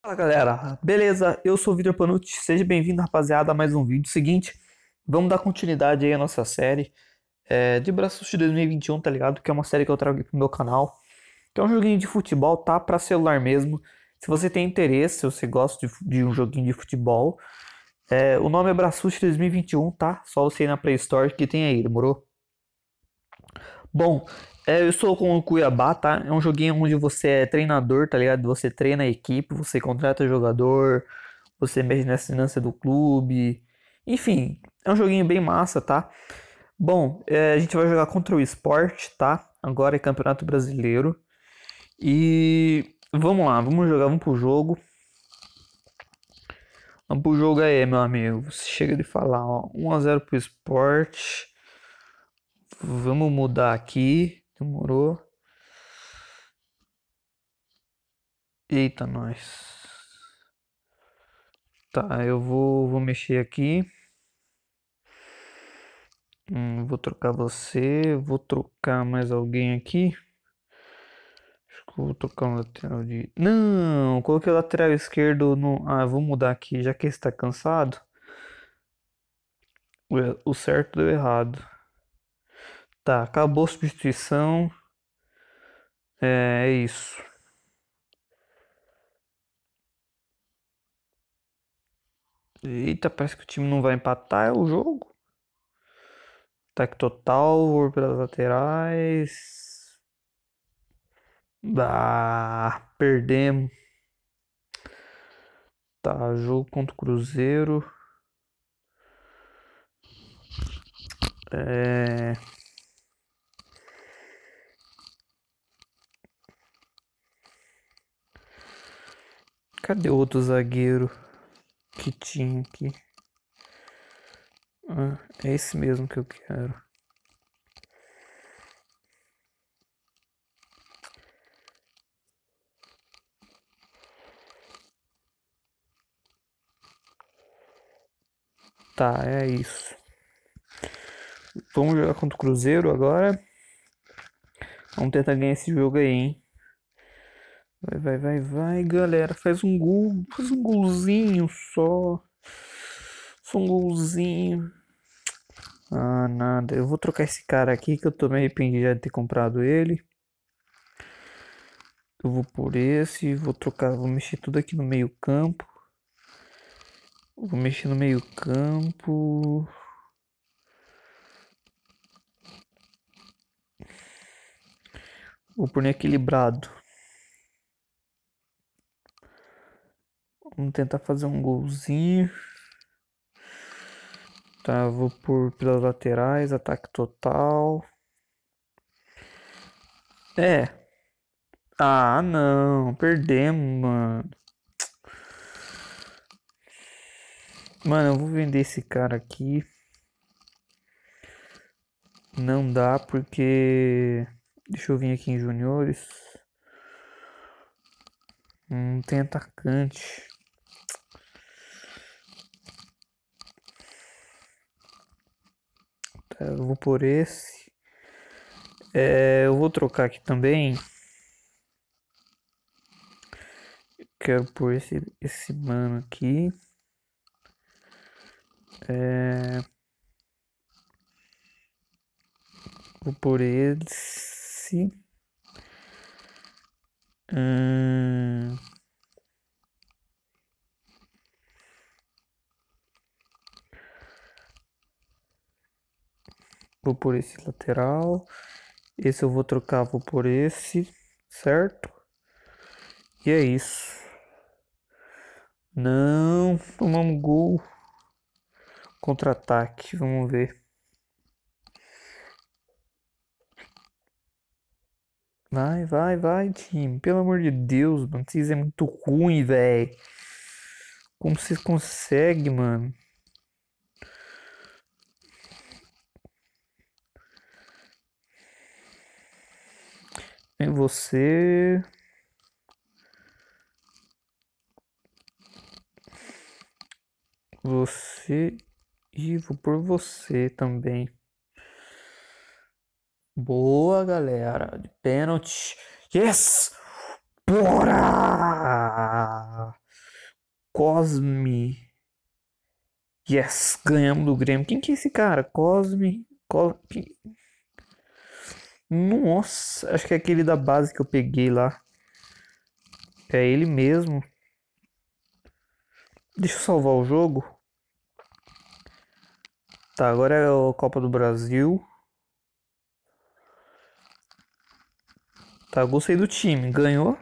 Fala galera, beleza? Eu sou o Vitor Panucci, seja bem-vindo rapaziada a mais um vídeo. Seguinte, vamos dar continuidade aí à nossa série é, de Braços de 2021, tá ligado? Que é uma série que eu trago aqui pro meu canal. Que é um joguinho de futebol, tá? Pra celular mesmo. Se você tem interesse, se você gosta de, de um joguinho de futebol, é, o nome é Braços 2021, tá? Só você ir na Play Store que tem aí, demorou? Bom, é, eu estou com o Cuiabá, tá? É um joguinho onde você é treinador, tá ligado? Você treina a equipe, você contrata jogador, você mexe na finança do clube. Enfim, é um joguinho bem massa, tá? Bom, é, a gente vai jogar contra o Sport, tá? Agora é Campeonato Brasileiro. E vamos lá, vamos jogar, vamos pro jogo. Vamos pro jogo aí, meu amigo. Chega de falar, ó. 1x0 pro Sport. Vamos mudar aqui. Demorou. Eita, nós. Tá, eu vou, vou mexer aqui. Hum, vou trocar você. Vou trocar mais alguém aqui. Acho que vou trocar um lateral de. Não, coloquei o lateral esquerdo no. Ah, vou mudar aqui, já que está cansado. O certo deu errado. Tá, acabou a substituição. É, é isso. Eita, parece que o time não vai empatar é o jogo. Ataque total, vou pelas laterais. Bah, perdemos. Tá, jogo contra o Cruzeiro. É. Cadê outro zagueiro que tinha aqui? Ah, é esse mesmo que eu quero. Tá, é isso. Vamos jogar contra o Cruzeiro agora. Vamos tentar ganhar esse jogo aí, hein? Vai, vai, vai, vai, galera. Faz um gol. Faz um golzinho só. Só um golzinho. Ah, nada. Eu vou trocar esse cara aqui que eu tô me arrependido de ter comprado ele. Eu vou por esse. Vou trocar. Vou mexer tudo aqui no meio campo. Vou mexer no meio campo. Vou pôr equilibrado. Vamos tentar fazer um golzinho. Tá, vou por pelas laterais, ataque total. É. Ah, não, perdemos, mano. Mano, eu vou vender esse cara aqui. Não dá porque deixa eu vir aqui em juniores. Não tem atacante. Eu vou por esse. É, eu vou trocar aqui também. Quero por esse, esse mano aqui. É, vou por esse. Hum, Vou por esse lateral. Esse eu vou trocar, vou por esse, certo? E é isso. Não, tomamos gol. Contra-ataque, vamos ver. Vai, vai, vai, time. Pelo amor de Deus, mano. Vocês é muito ruim, velho. Como vocês conseguem, mano? Em você. Você. E vou por você também. Boa, galera. De pênalti. Yes! Bora! Cosme. Yes, ganhamos do Grêmio. Quem que é esse cara? Cosme. Cosme. Nossa, acho que é aquele da base que eu peguei lá. É ele mesmo. Deixa eu salvar o jogo. Tá, agora é a Copa do Brasil. Tá, gostei do time. Ganhou.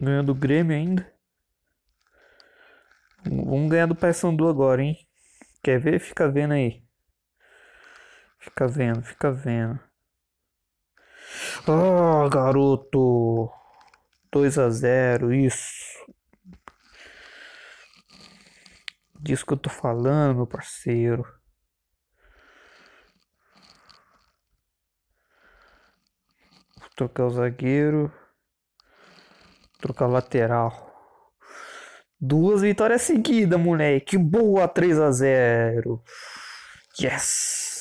Ganhou do Grêmio ainda. Vamos ganhar do Paysandu agora, hein? Quer ver? Fica vendo aí. Fica vendo, fica vendo. Ah, garoto. 2 a 0, isso. Disso que eu tô falando, meu parceiro. Vou trocar o zagueiro. Trocar o lateral. Duas vitórias seguidas, moleque. Boa, 3 a 0. Yes.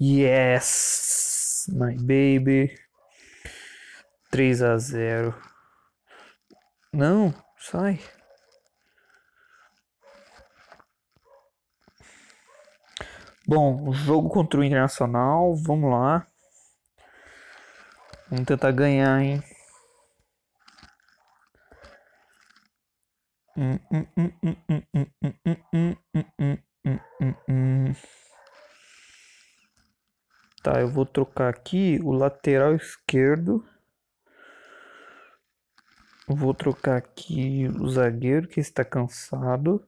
Yes. My baby. 3 a 0. Não, sai. Bom, jogo contra o Internacional, vamos lá. Vamos tentar ganhar, hein? Tá, eu vou trocar aqui o lateral esquerdo. Vou trocar aqui o zagueiro que está cansado.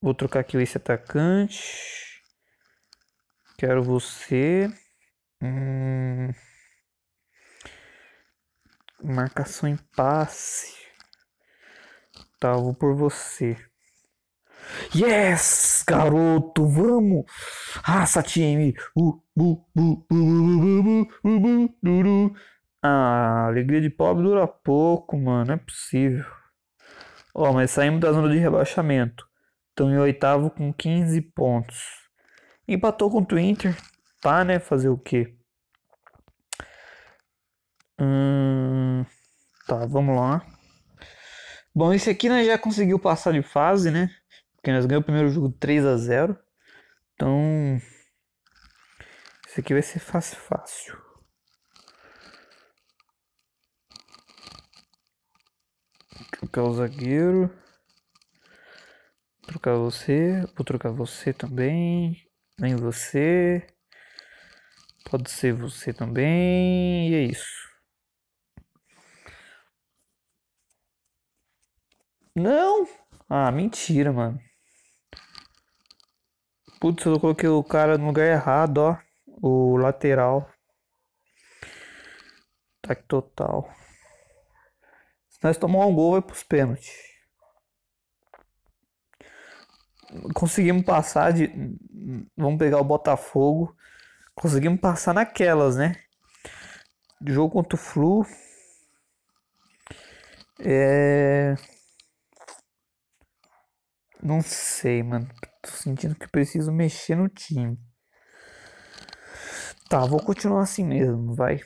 Vou trocar aqui esse atacante. Quero você. Hum... Marcação em passe. Tá, vou por você. Yes, garoto, vamos! Raça, time! Ah, alegria de pobre dura pouco, mano, não é possível. Ó, oh, mas saímos da zona de rebaixamento. Estão em oitavo com 15 pontos. Empatou contra o Inter. Tá, né? Fazer o quê? Hum, tá, vamos lá. Bom, esse aqui nós já conseguiu passar de fase, né? Porque nós ganhamos o primeiro jogo 3 a 0 Então. Esse aqui vai ser fácil, fácil. Trocar o zagueiro. Trocar você. Vou trocar você também. Nem você. Pode ser você também. E é isso. Não! Ah, mentira, mano. Putz, eu coloquei o cara no lugar errado, ó. O lateral. Ataque total. Se nós tomar um gol, vai pros pênaltis. Conseguimos passar de. Vamos pegar o Botafogo. Conseguimos passar naquelas, né? Jogo contra o Flu. É. Não sei, mano. Tô sentindo que preciso mexer no time. Tá, vou continuar assim mesmo, vai.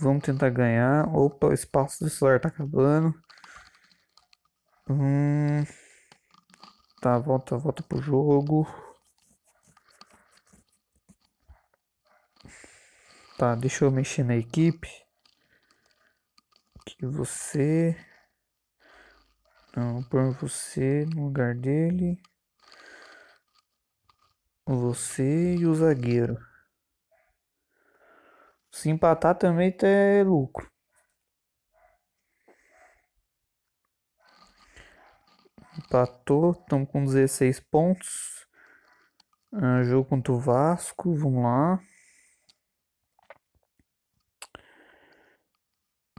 Vamos tentar ganhar. Opa, o espaço do celular tá acabando. Hum. Tá, volta, volta pro jogo. Tá, deixa eu mexer na equipe. Que você não, por você no lugar dele. Você e o zagueiro. Se empatar também é lucro. Empatou, estamos com 16 pontos. Ah, jogo contra o Vasco, vamos lá.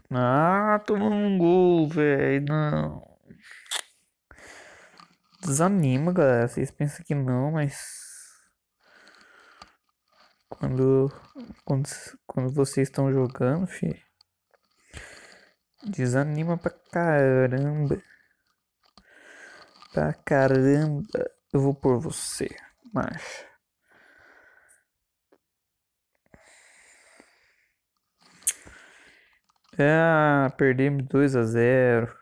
Ah, tomando um gol, velho. Não desanima, galera. Vocês pensam que não, mas. Quando, quando, quando vocês estão jogando, filho, desanima pra caramba. Pra caramba. Eu vou por você, macho. Ah, perdemos 2 a 0.